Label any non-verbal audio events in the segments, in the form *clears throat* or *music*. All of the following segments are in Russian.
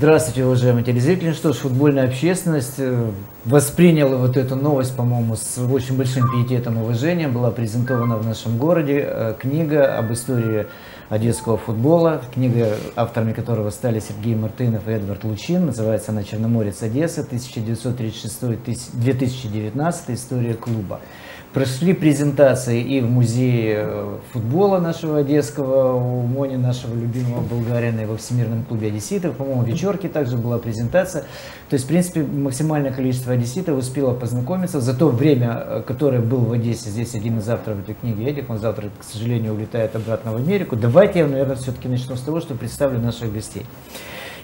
Здравствуйте, уважаемые телезрители. Что ж, футбольная общественность э, восприняла вот эту новость, по-моему, с очень большим пиететом и уважением. Была презентована в нашем городе э, книга об истории одесского футбола. Книга, авторами которого стали Сергей Мартынов и Эдвард Лучин. Называется она «Черноморец Одесса. 1936-2019. История клуба». Прошли презентации и в музее э, футбола нашего одесского, у Мони нашего любимого болгарина, и во Всемирном клубе одесситов. По-моему, в вечерке также была презентация. То есть, в принципе, максимальное количество одесситов успело познакомиться. За то время, э, которое был в Одессе, здесь один из авторов этой книги, Эдик, он завтра, к сожалению, улетает обратно в Америку. Давайте я, наверное, все-таки начну с того, что представлю наших гостей.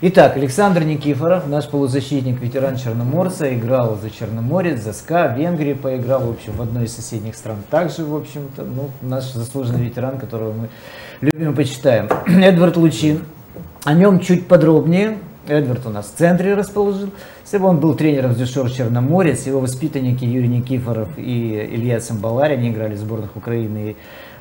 Итак, Александр Никифоров, наш полузащитник, ветеран Черноморца, играл за Черноморец, за СКА, Венгрии поиграл, в общем, в одной из соседних стран. Также, в общем-то, ну, наш заслуженный ветеран, которого мы любим и почитаем. *clears throat* Эдвард Лучин. О нем чуть подробнее. Эдвард у нас в центре расположил. Если бы он был тренером с Черноморец, его воспитанники Юрий Никифоров и Илья Цимбаларь, они играли в сборных Украины и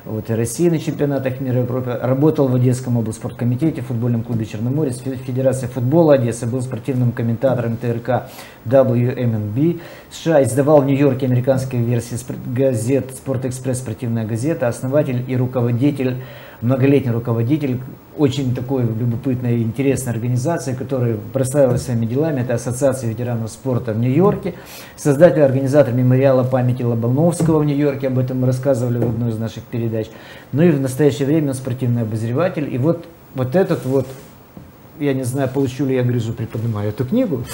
вот, и России на чемпионатах мира Европы. Работал в Одесском облспорткомитете, в футбольном клубе Черноморец, Федерация футбола Одессы, был спортивным комментатором ТРК WMNB. США издавал в Нью-Йорке американские версии газет «Спортэкспресс», спортивная газета, основатель и руководитель многолетний руководитель очень такой любопытной и интересной организации, которая прославилась своими делами. Это Ассоциация ветеранов спорта в Нью-Йорке. Создатель, организатор мемориала памяти Лобановского в Нью-Йорке. Об этом мы рассказывали в одной из наших передач. Ну и в настоящее время он спортивный обозреватель. И вот, вот этот вот я не знаю, получу ли я грыжу, приподнимаю эту книгу,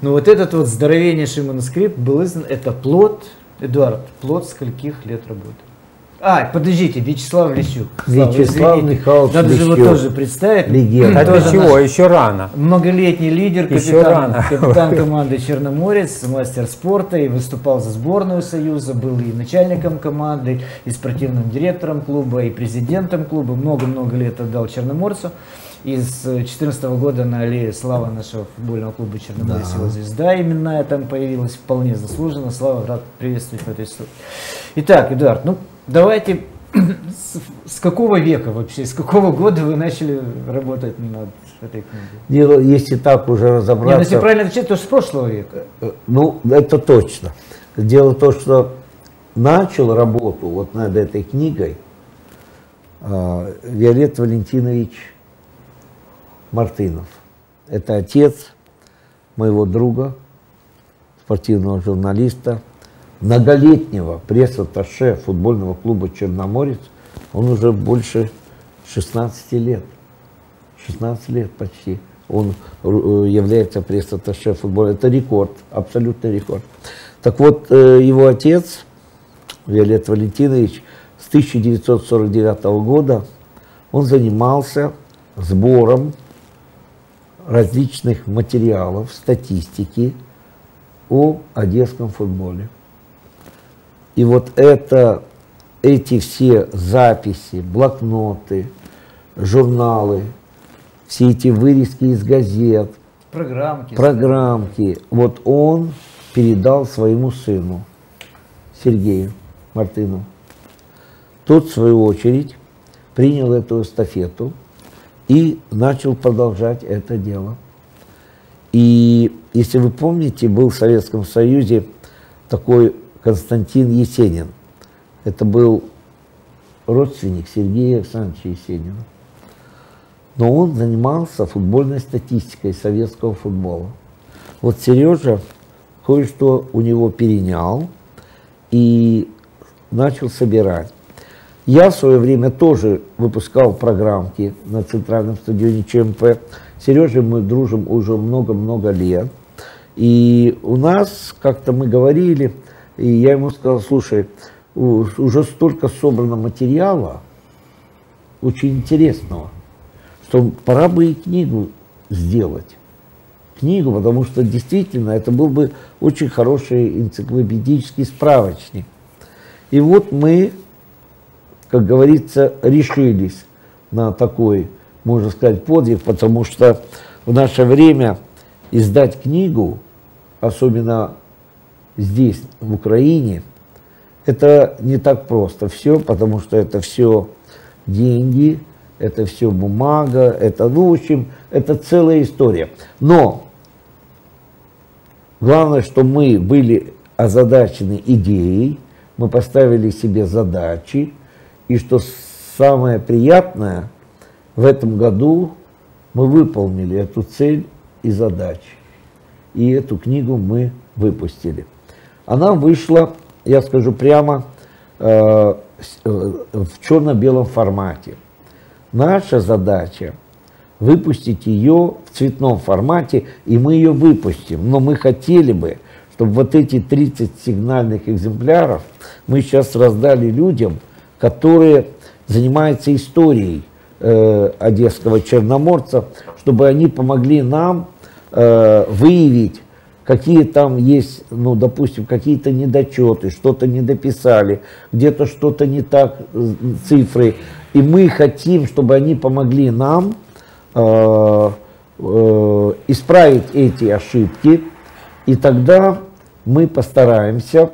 но вот этот вот здоровеннейший манускрипт был издан, это плод, Эдуард, плод скольких лет работы? А, подождите, Вячеслав Лещук. Вячеслав Слава, Михайлович Надо же его тоже представить. Легенда. А для чего? Еще рано. Многолетний лидер, Еще капитан, рано. капитан команды Черноморец, мастер спорта и выступал за сборную Союза, был и начальником команды, и спортивным директором клуба, и президентом клуба. Много-много лет отдал Черноморцу. И с 2014 года на аллее слава нашего футбольного клуба Черноморец Да. его звезда именная там появилась, вполне заслуженно. Слава, рад приветствовать в этой истории. Итак, Эдуард, ну давайте с, с какого века вообще, с какого года вы начали работать над этой книгой? Если так уже Не, ну, разобраться, если правильно отвечать, то с прошлого века. э, ну, это точно. Дело в том, что начал работу вот над этой книгой э, Виолет Валентинович Мартынов. Это отец моего друга, спортивного журналиста, многолетнего пресс-атташе футбольного клуба «Черноморец». Он уже больше 16 лет. 16 лет почти. Он э, является пресс-атташе футбола. Это рекорд, абсолютный рекорд. Так вот, э, его отец, Виолет Валентинович, с 1949 года он занимался сбором различных материалов, статистики о одесском футболе. И вот это, эти все записи, блокноты, журналы, все эти вырезки из газет, Программки. программки, вот он передал своему сыну Сергею Мартыну. Тот, в свою очередь, принял эту эстафету и начал продолжать это дело. И если вы помните, был в Советском Союзе такой Константин Есенин. Это был родственник Сергея Александровича Есенина. Но он занимался футбольной статистикой советского футбола. Вот Сережа кое-что у него перенял и начал собирать. Я в свое время тоже выпускал программки на центральном стадионе ЧМП. Сережей мы дружим уже много-много лет. И у нас как-то мы говорили, и я ему сказал, слушай, уже столько собрано материала, очень интересного, что пора бы и книгу сделать. Книгу, потому что действительно это был бы очень хороший энциклопедический справочник. И вот мы, как говорится, решились на такой, можно сказать, подвиг, потому что в наше время издать книгу, особенно здесь, в Украине, это не так просто все, потому что это все деньги, это все бумага, это, ну, в общем, это целая история. Но главное, что мы были озадачены идеей, мы поставили себе задачи, и что самое приятное, в этом году мы выполнили эту цель и задачи. И эту книгу мы выпустили. Она вышла, я скажу прямо, э, э, в черно-белом формате. Наша задача выпустить ее в цветном формате, и мы ее выпустим. Но мы хотели бы, чтобы вот эти 30 сигнальных экземпляров мы сейчас раздали людям, которые занимаются историей э, одесского черноморца, чтобы они помогли нам э, выявить, какие там есть, ну, допустим, какие-то недочеты, что-то не дописали, где-то что-то не так, э, цифры. И мы хотим, чтобы они помогли нам э, э, исправить эти ошибки, и тогда мы постараемся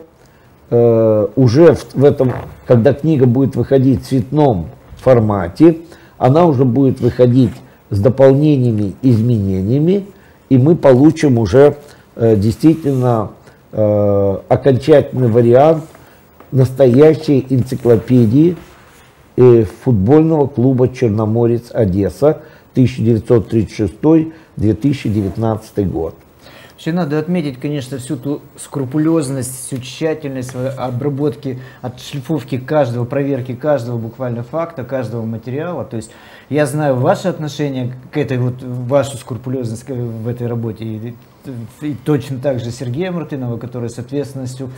э, уже в, в этом, когда книга будет выходить в цветном формате, она уже будет выходить с дополнениями, изменениями, и мы получим уже действительно э, окончательный вариант настоящей энциклопедии э, футбольного клуба «Черноморец Одесса» 1936-2019 год. Еще надо отметить, конечно, всю ту скрупулезность, всю тщательность обработки, отшлифовки каждого, проверки каждого буквально факта, каждого материала. То есть я знаю ваше отношение к этой вот, вашу скрупулезность в этой работе. И, и точно так же Сергея Мартынова, который с ответственностью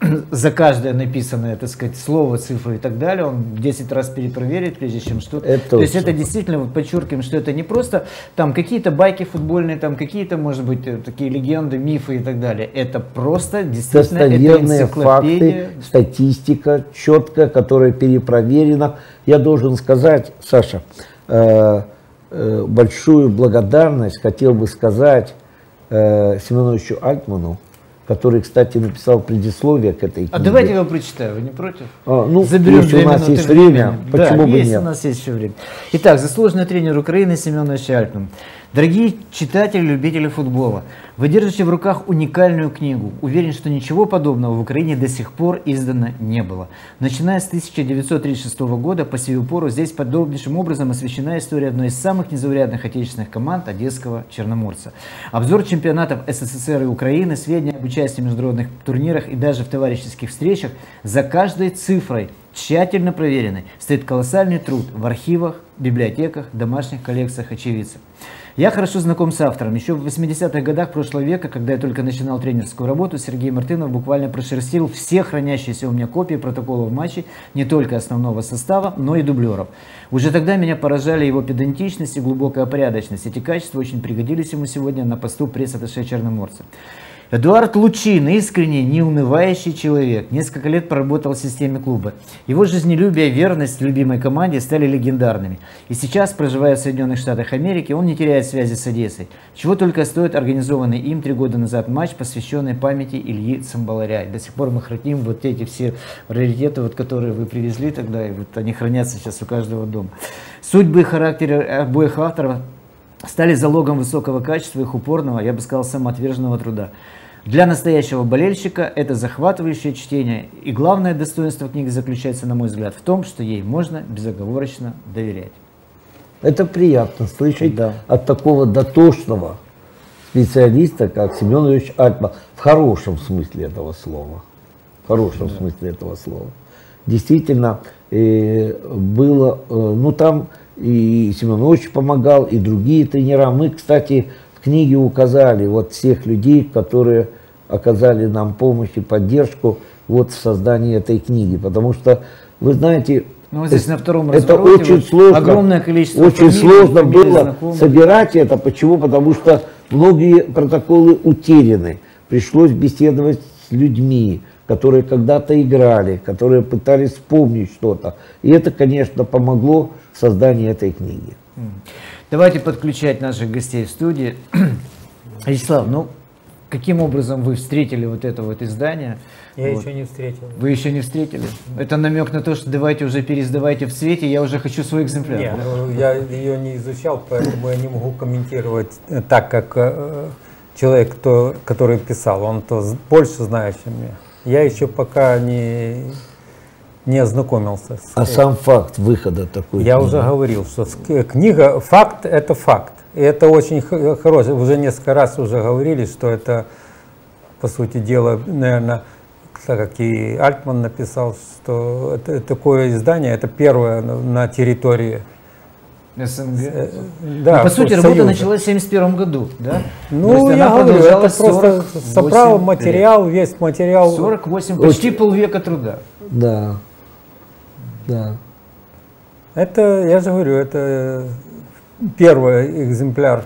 *clears throat* за каждое написанное, так сказать, слово, цифру и так далее, он 10 раз перепроверит, прежде чем что-то. Это То есть это действительно, вот подчеркиваем, что это не просто там какие-то байки футбольные, там какие-то, может быть, э, такие легенды, мифы и так далее. Это просто действительно Достоверные это факты, статистика четкая, которая перепроверена. Я должен сказать, Саша, э, э, большую благодарность хотел бы сказать Семеновичу Альтману, который, кстати, написал предисловие к этой книге. А давайте его прочитаю, вы не против? А, ну, Заберем если у нас есть время, почему да, бы есть, нет? у нас есть еще время. Итак, заслуженный тренер Украины Семен Альтман. Дорогие читатели, любители футбола, вы держите в руках уникальную книгу. Уверен, что ничего подобного в Украине до сих пор издано не было. Начиная с 1936 года по сию пору здесь подобнейшим образом освещена история одной из самых незаурядных отечественных команд Одесского Черноморца. Обзор чемпионатов СССР и Украины, сведения об участии в международных турнирах и даже в товарищеских встречах за каждой цифрой тщательно проверены. Стоит колоссальный труд в архивах, библиотеках, домашних коллекциях очевидцев. Я хорошо знаком с автором. Еще в 80-х годах прошлого века, когда я только начинал тренерскую работу, Сергей Мартынов буквально прошерстил все хранящиеся у меня копии протоколов матчей не только основного состава, но и дублеров. Уже тогда меня поражали его педантичность и глубокая порядочность. Эти качества очень пригодились ему сегодня на посту пресс-атташе Черноморца. Эдуард Лучин, искренний, неунывающий человек, несколько лет проработал в системе клуба. Его жизнелюбие верность любимой команде стали легендарными. И сейчас, проживая в Соединенных Штатах Америки, он не теряет связи с Одессой. Чего только стоит организованный им три года назад матч, посвященный памяти Ильи Цимбаларя. И до сих пор мы храним вот эти все раритеты, вот, которые вы привезли тогда, и вот они хранятся сейчас у каждого дома. Судьбы и характер обоих авторов стали залогом высокого качества их упорного, я бы сказал, самоотверженного труда. Для настоящего болельщика это захватывающее чтение. И главное достоинство книги заключается, на мой взгляд, в том, что ей можно безоговорочно доверять. Это приятно слышать да. от такого дотошного специалиста, как Семенович Альтман, в хорошем смысле этого слова. В хорошем да. смысле этого слова. Действительно, э, было, э, ну там и Семенович помогал, и другие тренера. Мы, кстати, книге указали вот всех людей, которые оказали нам помощь и поддержку вот в создании этой книги. Потому что, вы знаете, ну, вот здесь на втором это очень сложно, огромное количество очень фамилий, сложно было знакомых. собирать это. Почему? Потому что многие протоколы утеряны. Пришлось беседовать с людьми, которые когда-то играли, которые пытались вспомнить что-то. И это, конечно, помогло в создании этой книги. Давайте подключать наших гостей в студии. *clears throat* Вячеслав, ну, каким образом вы встретили вот это вот издание? Я Вот. еще не встретил. Вы еще не встретили? Это намек на то, что давайте уже пересдавайте в цвете, я уже хочу свой экземпляр. Нет, ну, я ее не изучал, поэтому я не могу комментировать э, так, как э, человек, кто, который писал. Он то больше знает, чем я. Я еще пока не, не ознакомился с А сам факт выхода такой Я книги. уже говорил, что книга «Факт» — это факт. И это очень х- хороший. Уже несколько раз уже говорили, что это, по сути дела, наверное, так как и Альтман написал, что это, такое издание, это первое на, территории. СНГ. э, Ну, да, по сути, Союза. работа началась в 71 году, да? Ну, я говорю, это просто 48 собрал лет. материал, весь материал. 48, почти полвека труда. Да. Да. Это, я же говорю, это первый экземпляр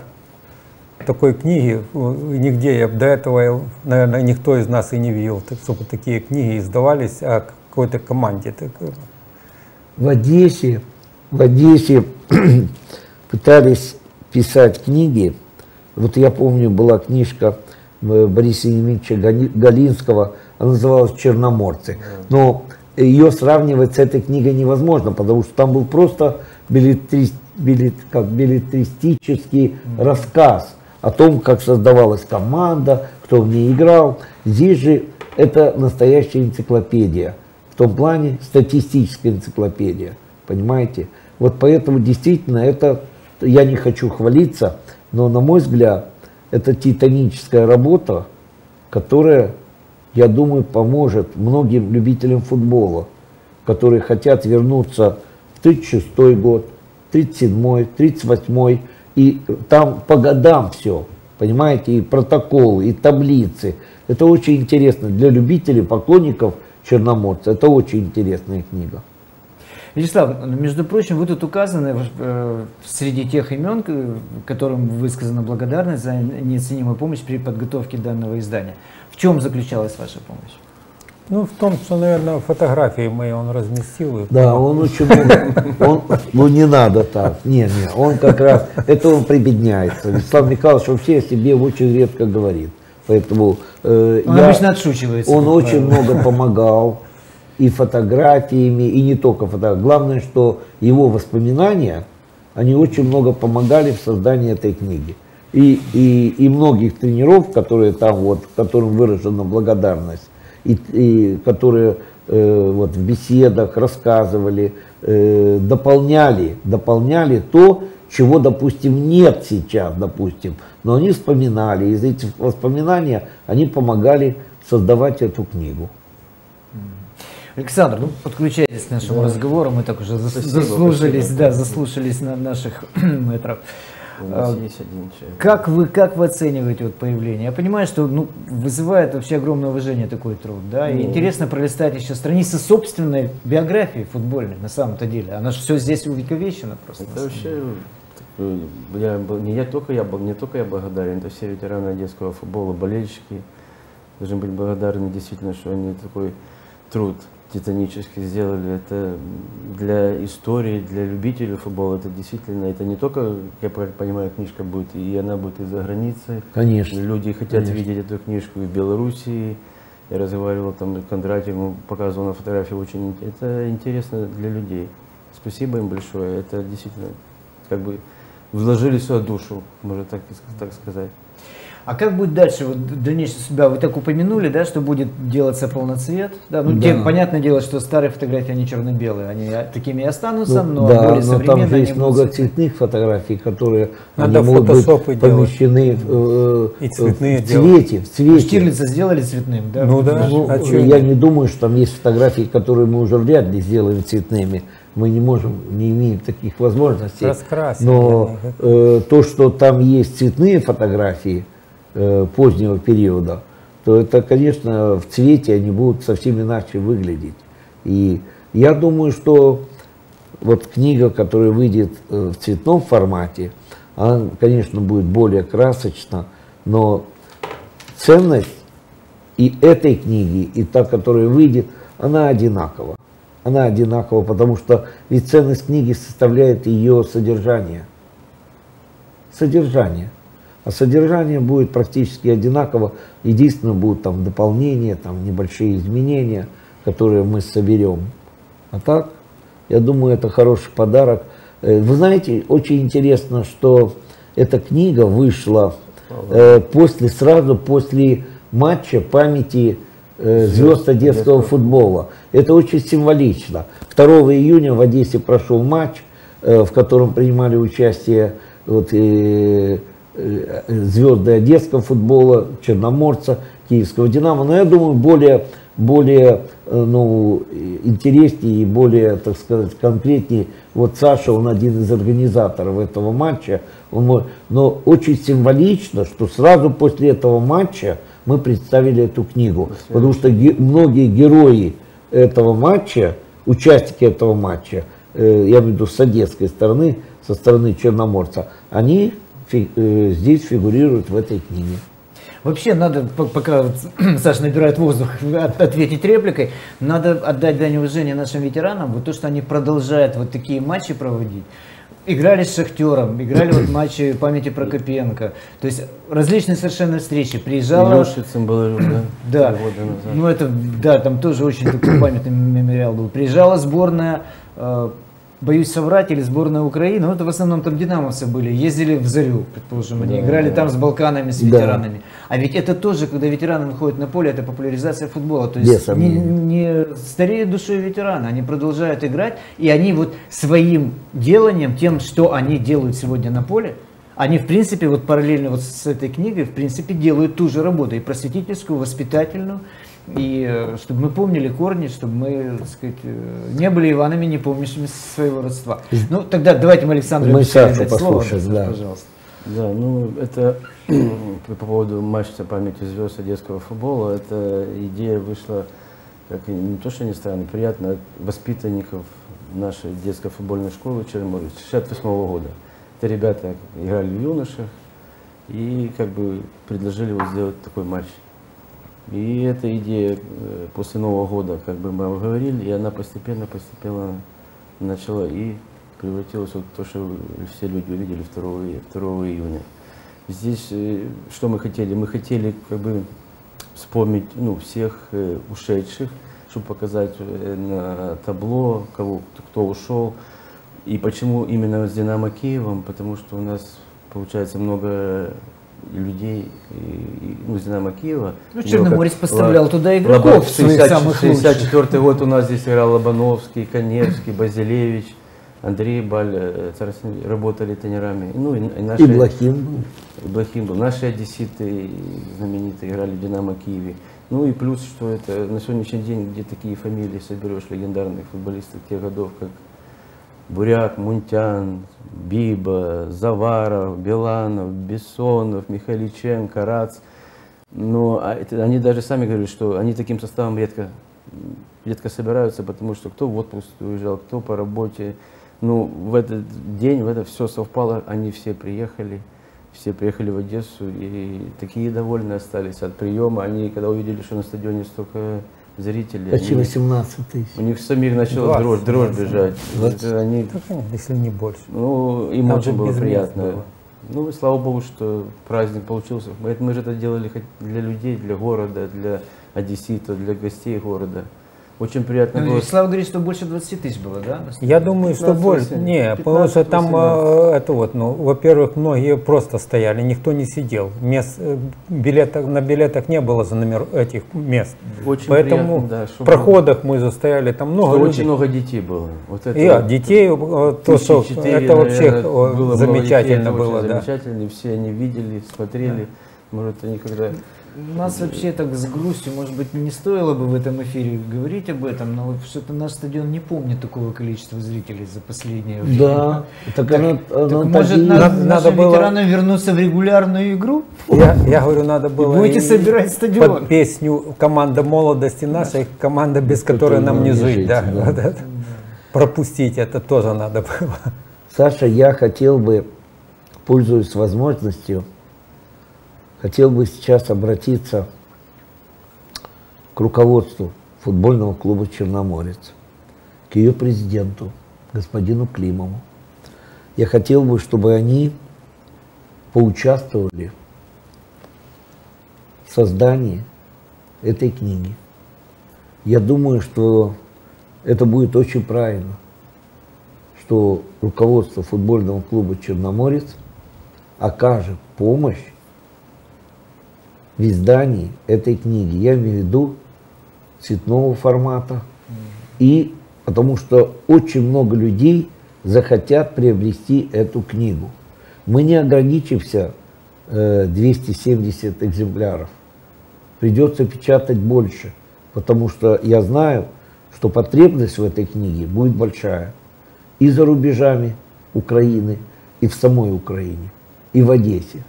такой книги. Нигде я до этого, наверное, никто из нас и не видел, так, чтобы такие книги издавались о какой-то команде. В Одессе, в Одессе *clears throat* пытались писать книги. Вот я помню, была книжка э, Бориса Емельевича Галинского, она называлась «Черноморцы». Но ее сравнивать с этой книгой невозможно, потому что там был просто билетрис- билет- как билетристический рассказ о том, как создавалась команда, кто в ней играл. Здесь же это настоящая энциклопедия. В том плане статистическая энциклопедия. Понимаете? Вот поэтому действительно это, я не хочу хвалиться, но на мой взгляд, это титаническая работа, которая, я думаю, поможет многим любителям футбола, которые хотят вернуться в 36 год, 37 38 и там по годам все, понимаете, и протоколы, и таблицы. Это очень интересно для любителей, поклонников Черноморца. Это очень интересная книга. Вячеслав, между прочим, вы тут указаны э, среди тех имен, которым высказана благодарность за неоценимую помощь при подготовке данного издания. В чем заключалась ваша помощь? ну, в том, что, наверное, фотографии мои он разместил. Да, он очень много, он, ну не надо так, не, не, он как раз, это он прибедняется. Вячеслав Михайлович вообще о себе очень редко говорит, поэтому э, Он я- обычно отшучивается. он очень правило. много помогал и фотографиями, и не только фотографиями. Главное, что его воспоминания, они очень много помогали в создании этой книги. И, и, и многих тренеров, которые там вот, которым выражена благодарность, и, и которые э, вот в беседах рассказывали, э, дополняли, дополняли то, чего, допустим, нет сейчас, допустим. Но они вспоминали, из этих воспоминаний они помогали создавать эту книгу. Александр, ну подключайтесь к нашему разговору, мы так уже зас- Спасибо, заслужились, спасибо. да, заслушались на наших *clears throat* метров. А. Как вы, как вы оцениваете вот появление? Я понимаю, что ну, вызывает вообще огромное уважение такой труд, да, и Ну. интересно пролистать еще страницы собственной биографии футбольной на самом-то деле. Она же все здесь увековечена просто. Это вообще, такой, я, не я только я, не только я благодарен, это все ветераны одесского футбола, болельщики должны быть благодарны действительно, что они такой труд титанически сделали. Это для истории, для любителей футбола, это действительно, это не только, я понимаю, книжка будет, и она будет и за границей. Конечно. Люди хотят Конечно. видеть эту книжку и в Белоруссии. Я разговаривал там с Кондратьевым, ему показывал на фотографии. Очень это интересно для людей. Спасибо им большое. Это действительно как бы вложили свою душу, можно так, так сказать. А как будет дальше? Вот д- дальнейшая судьба, вы так упомянули, да, что будет делаться полноцвет. Да, ну, Да. те- понятное дело, что старые фотографии, они черно-белые, они а, такими и останутся, Ну, но да, более но там современные же они есть будут много цветные. цветных фотографий, которые Надо могут быть делать. помещены э, И цветные в делать. цвете, в цвете. Штирлица сделали цветным, да? Ну да. Ну, А я нет? не думаю, что там есть фотографии, которые мы уже вряд ли сделаем цветными. Мы не можем, не имеем таких возможностей. Раскрасим Но э, то, что там есть цветные фотографии позднего периода, то это, конечно, в цвете они будут совсем иначе выглядеть. И я думаю, что вот книга, которая выйдет э, в цветном формате, она, конечно, будет более красочна, но ценность и этой книги, и та, которая выйдет, она одинакова. Она одинакова, потому что ведь ценность книги составляет ее содержание. Содержание. А содержание будет практически одинаково. Единственное, будут там дополнения, там небольшие изменения, которые мы соберем. А так, я думаю, это хороший подарок. Э, Вы знаете, очень интересно, что эта книга вышла э, после, сразу после матча памяти э, звезд одесского футбола. Это очень символично. 2 июня в Одессе прошел матч, э, в котором принимали участие вот, э, э, звезды одесского футбола, Черноморца, Киевского Динамо. Но я думаю, более, более э, ну, интереснее и более, так сказать, конкретнее. Вот Саша, он один из организаторов этого матча. Он но очень символично, что сразу после этого матча мы представили эту книгу. Потому что ге- многие герои этого матча, участники этого матча, э, я имею в виду с одесской стороны, со стороны Черноморца, они фи- э, здесь фигурируют в этой книге. Вообще надо, по- пока *clears throat* Саша набирает воздух, от- ответить репликой, надо отдать дань уважения нашим ветеранам, вот то, что они продолжают вот такие матчи проводить. Играли с Шахтером, играли вот *clears throat* матчи памяти Прокопенко. То есть различные совершенно встречи. Приезжала... Илюшицын был, да? *clears throat* Да, ну это, да, там тоже очень такой памятный мемориал был. Приезжала сборная, э, боюсь соврать, или сборная Украины, ну это в основном там динамовцы были, ездили в Зарю, предположим, они Да, играли да. там с Балканами, с Да. ветеранами. А ведь это тоже, когда ветераны выходят на поле, это популяризация футбола. То есть не, не стареют душой ветераны, они продолжают играть, и они вот своим деланием, тем, что они делают сегодня на поле, они, в принципе, вот параллельно вот с этой книгой, в принципе, делают ту же работу, и просветительскую, воспитательную, и э, чтобы мы помнили корни, чтобы мы, так сказать, э, не были Иванами, не помнящими своего родства. Ну, тогда давайте мы Александру Мы Сашу дать слово. да. Пожалуйста. Да, ну это *clears throat* по поводу матча памяти звезд одесского футбола, эта идея вышла, как не то, что не странно, приятно от воспитанников нашей детской футбольной школы Черноморец 68 года. Это ребята играли в юношах и как бы предложили вот сделать такой матч. И эта идея э, после Нового года, как бы мы обговорили, и она постепенно, постепенно начала и превратилась вот в то, что все люди увидели 2, и- 2 июня. Здесь э, что мы хотели? Мы хотели как бы вспомнить ну, всех э, ушедших, чтобы показать на табло, кого, кто ушел. И почему именно с Динамо Киевом? Потому что у нас получается много людей и, и, с Динамо Киева. Ну, Черноморец как поставлял туда игроков своих 60 самых лучших. 64 год у нас здесь играл Лобановский, Коневский, Базилевич, Андрей Баль, э, небесное, работали тренерами. Ну, и, и наши, И Блохин был. Блохин был. Наши одесситы знаменитые играли в Динамо Киеве. Ну и плюс, что это на сегодняшний день, где такие фамилии соберешь легендарных футболистов тех годов, как Буряк, Мунтян, Биба, Заваров, Биланов, Бессонов, Михайличенко, Рац. Но а они даже сами говорят, что они таким составом редко, редко собираются, потому что кто в отпуск уезжал, кто по работе. Ну, в этот день, в это все совпало, они все приехали, все приехали в Одессу и такие довольны остались от приема. Они, когда увидели, что на стадионе столько зрителей, Почти они- 18 тысяч. у них самих начала 20, дрожь, дрожь 20. бежать. 20. Это Они, Да, конечно, если не больше. ну, им Там очень было приятно. было. Ну, и слава богу, что праздник получился. Мы, это- мы же это делали для людей, для города, для одесситов, для гостей города. Очень приятно Ну, было. Слава говорит, что больше 20 тысяч было, да? Я думаю, что 15, больше. 18, Не, потому что 15, там 18. э, это вот, ну, во-первых, многие просто стояли, никто не сидел. Мест, э, билетах, на билетах не было за номер этих мест. Очень Поэтому приятно, да, в проходах мы застояли, там много Что людей. очень много детей было. Вот это И а, детей, э, то, что, это вообще наверное, э, было замечательно детей, это было, очень да. Замечательно, и все они видели, смотрели. Может, они когда... У нас вообще так с грустью, может быть, не стоило бы в этом эфире говорить об этом, но вот что-то наш стадион не помнит такого количества зрителей за последнее время. Да, так, она, Так, она может, так надо, Надо- надо нашим было- ветеранам вернуться в регулярную игру? Я, я говорю, надо было будете и собирать стадион. под песню «Команда молодости наша» и «Команда, без которой нам не жить». Да, да. вот это. Пропустить это тоже надо было. Саша, я хотел бы, пользуясь возможностью, хотел бы сейчас обратиться к руководству футбольного клуба «Черноморец», к ее президенту, господину Климову. Я хотел бы, чтобы они поучаствовали в создании этой книги. Я думаю, что это будет очень правильно, что руководство футбольного клуба «Черноморец» окажет помощь в издании этой книги. Я имею в виду цветного формата. И потому что очень много людей захотят приобрести эту книгу. Мы не ограничимся э, 270 экземпляров. Придется печатать больше, потому что я знаю, что потребность в этой книге будет большая. И за рубежами Украины, и в самой Украине, и в Одессе.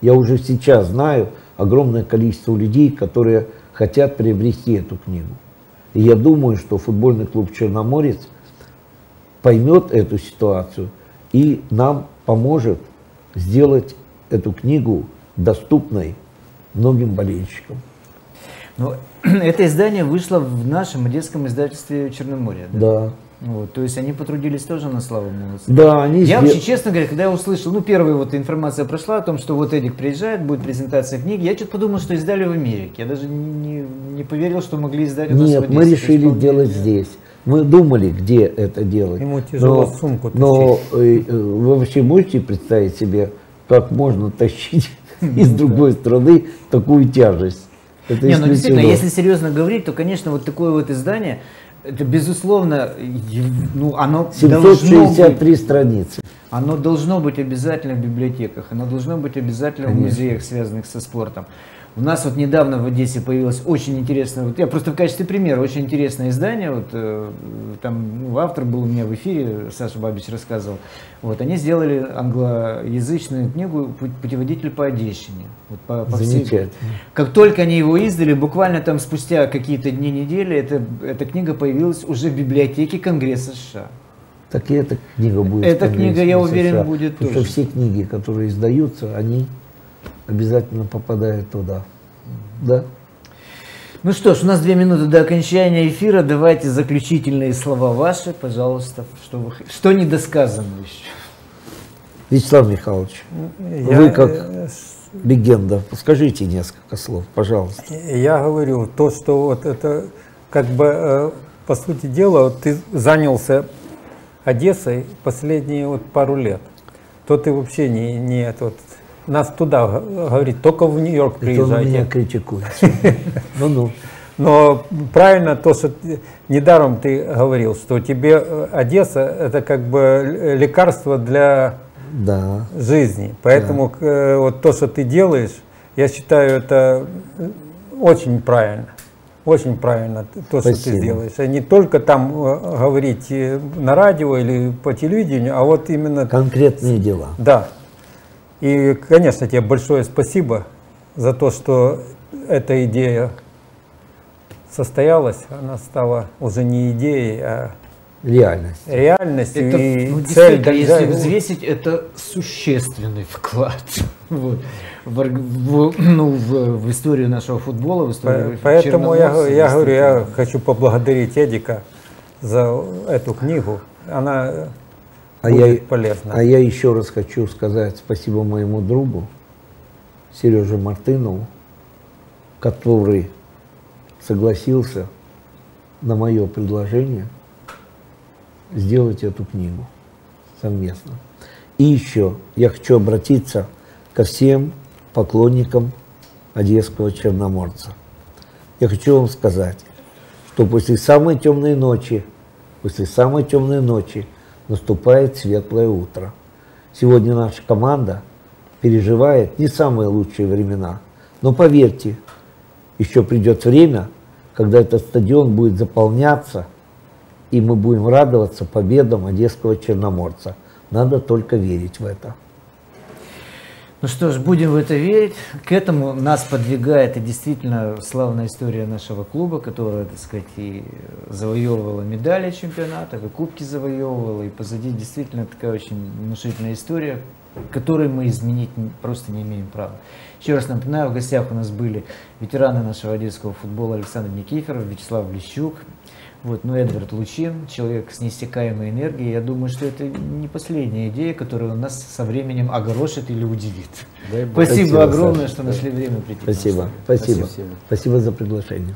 Я уже сейчас знаю огромное количество людей, которые хотят приобрести эту книгу. И я думаю, что футбольный клуб «Черноморец» поймет эту ситуацию и нам поможет сделать эту книгу доступной многим болельщикам. Но *clears throat* это издание вышло в нашем одесском издательстве Черноморье. Да. Да. Вот, то есть они потрудились тоже на славу молодцы. Да, они Я сдел- вообще, честно говоря, когда я услышал, ну, первая вот информация прошла о том, что вот Эдик приезжает, будет презентация книги, я что-то подумал, что издали в Америке. Я даже не, не- поверил, что могли издать у нас в Нет, мы решили делать здесь. Мы думали, где это делать. Ему тяжело но, сумку Но э, э, вы вообще можете представить себе, как можно тащить *laughs* из другой страны такую тяжесть? Это Не, ну действительно, если серьезно говорить, то, конечно, вот такое вот издание, это безусловно, ну, оно должно быть 763 страницы. Оно должно быть обязательно в библиотеках, оно должно быть обязательно в Конечно. музеях, связанных со спортом. У нас вот недавно в Одессе появилось очень интересное, вот я просто в качестве примера, очень интересное издание, вот э, там ну, автор был у меня в эфире, Саша Бабич рассказывал, вот они сделали англоязычную книгу «Путь- «Путеводитель по Одещине». Вот по, по всей- как только они его издали, буквально там спустя какие-то дни недели, эта, эта книга появилась уже в библиотеке Конгресса США. Так и эта книга будет. Эта книга, я США. уверен, будет Потому тоже. что все книги, которые издаются, они обязательно попадают туда. Да? Ну что ж, у нас две минуты до окончания эфира. Давайте заключительные слова ваши, пожалуйста. Что, вы, что недосказано еще? Вячеслав Михайлович, Я, Вы как- э, легенда, скажите несколько слов, пожалуйста. Я говорю то, что вот это как бы э, по сути дела вот ты занялся Одессой последние вот пару лет. То ты вообще не, не это вот, нас туда говорит, только в Нью-Йорк он меня приезжайте. критикует. *laughs* Ну-ну. Но правильно то, что недаром ты говорил, что тебе э, Одесса это как бы лекарство для Да. жизни. Поэтому э, вот то, что ты делаешь, я считаю, это очень правильно. Очень правильно то, что ты Спасибо. делаешь. А не только там э, говорить на радио или по телевидению, а вот именно Конкретные дела. да. И, конечно, тебе большое спасибо за то, что эта идея состоялась. Она стала уже не идеей, а Реальность. реальностью. Это, и ну, цель действительно, если взвесить, это существенный вклад вот, *laughs* в, в- ну, в- в историю нашего футбола, в По- историю Поэтому я, я говорю, я хочу поблагодарить Эдика за эту книгу. Она А будет я, полезна. а я еще раз хочу сказать спасибо моему другу Сереже Мартынову, который согласился на мое предложение сделать эту книгу совместно. И еще я хочу обратиться ко всем поклонникам Одесского Черноморца. Я хочу вам сказать, что после самой темной ночи, после самой темной ночи наступает светлое утро. Сегодня наша команда переживает не самые лучшие времена. Но поверьте, еще придет время, когда этот стадион будет заполняться, и мы будем радоваться победам Одесского Черноморца. Надо только верить в это. Ну что ж, будем в это верить. К этому нас подвигает и действительно славная история нашего клуба, которая, так сказать, и завоевывала медали чемпионатов, и кубки завоевывала, и позади действительно такая очень внушительная история, которую мы изменить просто не имеем права. Еще раз напоминаю, в гостях у нас были ветераны нашего одесского футбола Александр Никифоров, Вячеслав Лещук, Вот, но Эдвард Лучин, человек с неиссякаемой энергией, я думаю, что это не последняя идея, которая нас со временем огорошит или удивит. Спасибо, Спасибо, огромное, Саша. что нашли время прийти. Спасибо, спасибо. Спасибо. Спасибо за приглашение.